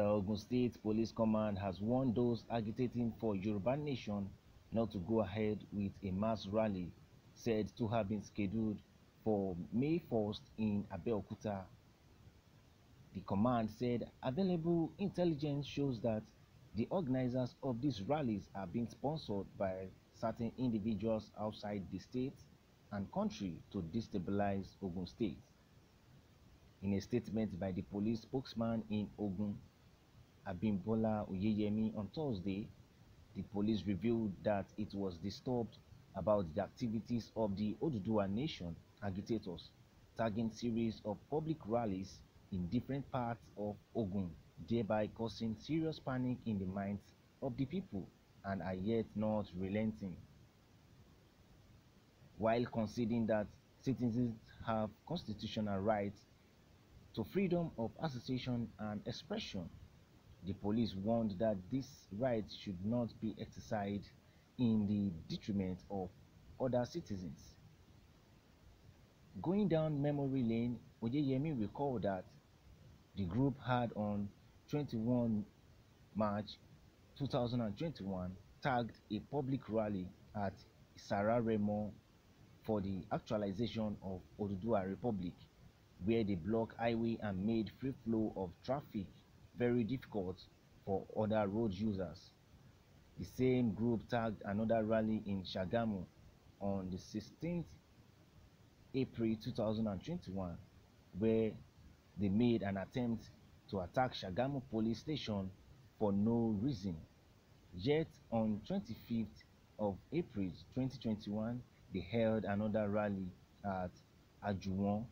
The Ogun State Police Command has warned those agitating for Yoruba Nation not to go ahead with a mass rally said to have been scheduled for May 1st in Abeokuta. The command said available intelligence shows that the organizers of these rallies are being sponsored by certain individuals outside the state and country to destabilize Ogun State. In a statement by the police spokesman in Ogun, Abimbola Oyeyemi on Thursday, the police revealed that it was disturbed about the activities of the Oduduwa Nation agitators, tagging series of public rallies in different parts of Ogun, thereby causing serious panic in the minds of the people and are yet not relenting. While conceding that citizens have constitutional rights to freedom of association and expression, the police warned that this right should not be exercised in the detriment of other citizens. Going down memory lane, Oyeyemi recalled that the group had on 21 March 2021 tagged a public rally at Sararemo for the actualization of Oduduwa Republic, where they blocked highway and made free flow of traffic very difficult for other road users. The same group tagged another rally in Shagamu on the 16th April 2021, where they made an attempt to attack Shagamu police station for no reason. Yet on 25th of April 2021, they held another rally at Ajuwon,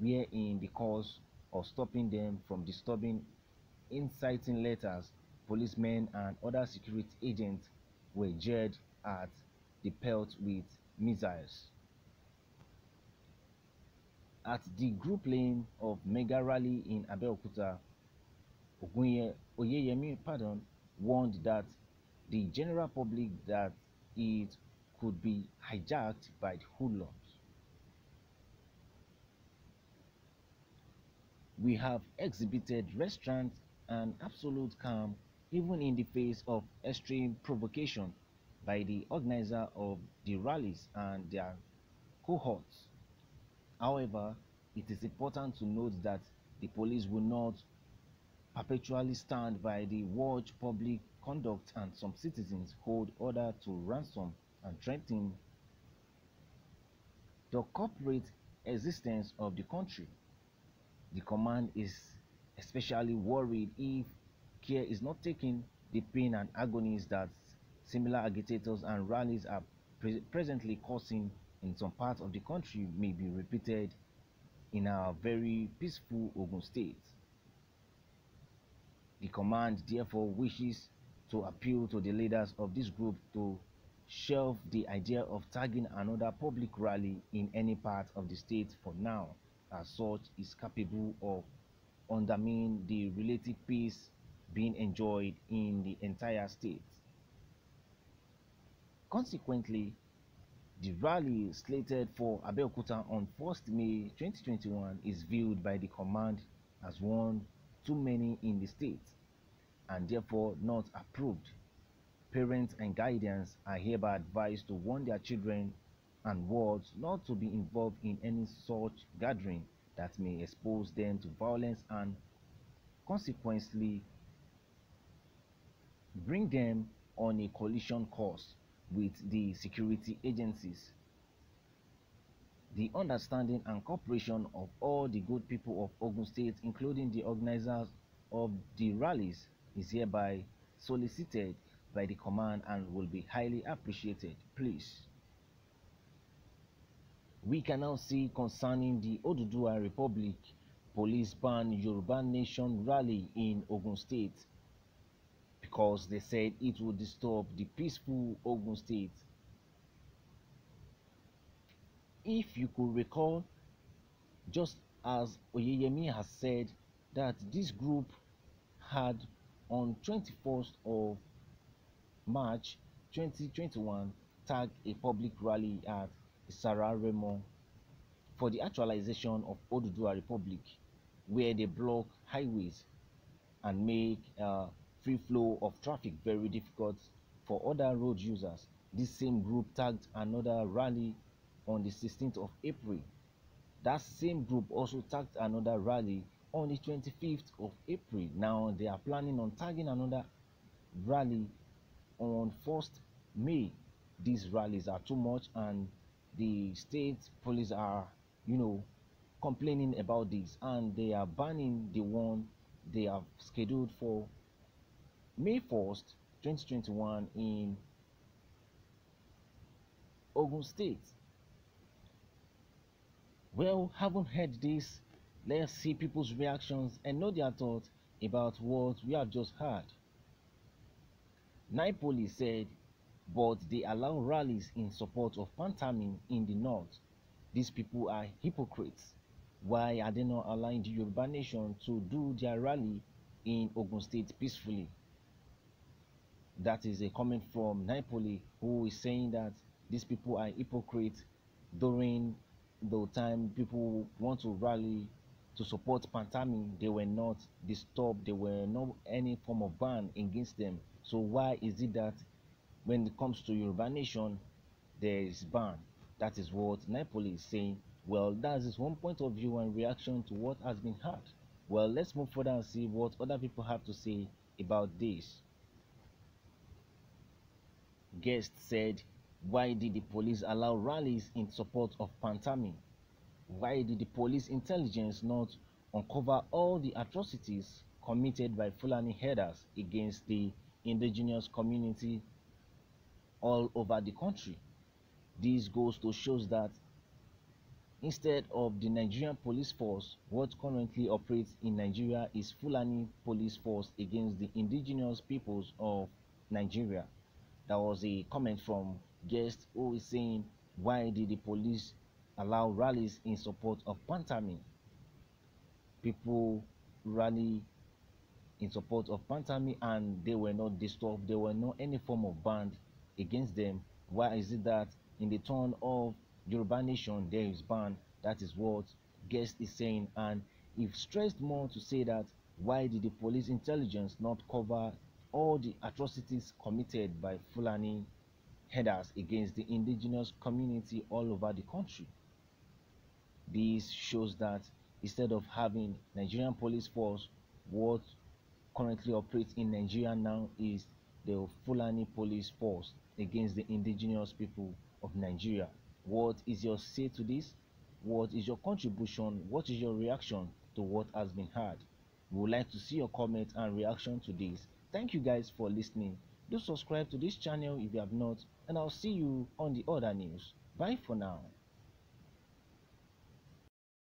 wherein the because of stopping them from disturbing inciting letters, policemen and other security agents were jeered at the pelt with missiles. At the group lane of mega rally in Abeokuta, Ogunye Oyeyemi pardon, warned that the general public that it could be hijacked by the hoodlums. We have exhibited restraint and absolute calm even in the face of extreme provocation by the organizer of the rallies and their cohorts. However, it is important to note that the police will not perpetually stand by the watch public conduct and some citizens hold order to ransom and threaten the corporate existence of the country. The command is especially worried if care is not taken the pain and agonies that similar agitators and rallies are pre presently causing in some parts of the country may be repeated in our very peaceful Ogun state. The command therefore wishes to appeal to the leaders of this group to shelve the idea of tagging another public rally in any part of the state for now, as such is capable of undermining the relative peace being enjoyed in the entire state. Consequently, the rally slated for Abeokuta on 1st May 2021 is viewed by the command as one too many in the state and therefore not approved. Parents and guardians are hereby advised to warn their children and wards not to be involved in any such gathering that may expose them to violence and consequently bring them on a collision course with the security agencies. The understanding and cooperation of all the good people of Ogun State, including the organizers of the rallies, is hereby solicited by the command and will be highly appreciated. Please. We can now see concerning the Oduduwa Republic police ban Yoruba Nation rally in Ogun State because they said it would disturb the peaceful Ogun State. If you could recall, just as Oyeyemi has said, that this group had on 21st of March 2021 tagged a public rally at Sarah Remo for the actualization of Oduduwa Republic, where they block highways and make uh, free flow of traffic very difficult for other road users. This same group tagged another rally on the 16th of April. That same group also tagged another rally on the 25th of April. Now they are planning on tagging another rally on 1st May. These rallies are too much and the state police are, you know, complaining about this and they are banning the one they have scheduled for May 1st, 2021 in Ogun State. Well, haven't heard this. Let's see people's reactions and know their thoughts about what we have just heard. Nipoli said, but they allow rallies in support of Pantami in the north. These people are hypocrites. Why are they not allowing the Yoruba nation to do their rally in Ogun State peacefully? That is a comment from Napoli, who is saying that these people are hypocrites during the time people want to rally to support Pantami, they were not disturbed, there were no any form of ban against them. So why is it that when it comes to Yoruba nation, there is ban? That is what Napoli is saying. Well, that is one point of view and reaction to what has been heard. Well, let's move further and see what other people have to say about this. Guest said, why did the police allow rallies in support of Pantami? Why did the police intelligence not uncover all the atrocities committed by Fulani headers against the indigenous community all over the country? This goes to show that instead of the Nigerian police force, what currently operates in Nigeria is Fulani police force against the indigenous peoples of Nigeria. That was a comment from guest who is saying, why did the police allow rallies in support of Pantami? People rally in support of Pantami and they were not disturbed. There were no any form of ban against them. Why is it that in the turn of Yoruba nation there is ban? That is what guest is saying and if stressed more to say that why did the police intelligence not cover all the atrocities committed by Fulani headers against the indigenous community all over the country. This shows that instead of having Nigerian police force, what currently operates in Nigeria now is the Fulani police force against the indigenous people of Nigeria. What is your say to this? What is your contribution? What is your reaction to what has been heard? We would like to see your comment and reaction to this Thank you guys for listening. Do subscribe to this channel if you have not and I'll see you on the other news. Bye for now.